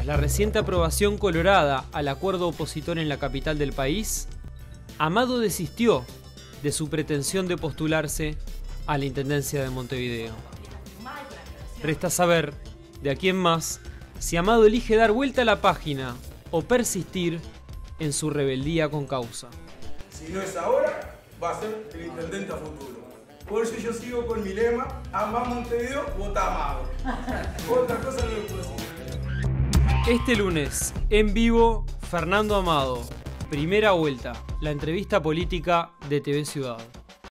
Tras la reciente aprobación colorada al acuerdo opositor en la capital del país, Amado desistió de su pretensión de postularse a la Intendencia de Montevideo. Resta saber, de aquí en más, si Amado elige dar vuelta a la página o persistir en su rebeldía con causa. Si no es ahora, va a ser el intendente a futuro. Por eso yo sigo con mi lema, ama Montevideo, vota Amado. Otra cosa no. Este lunes, en vivo, Fernando Amado, primera vuelta, la entrevista política de TV Ciudad.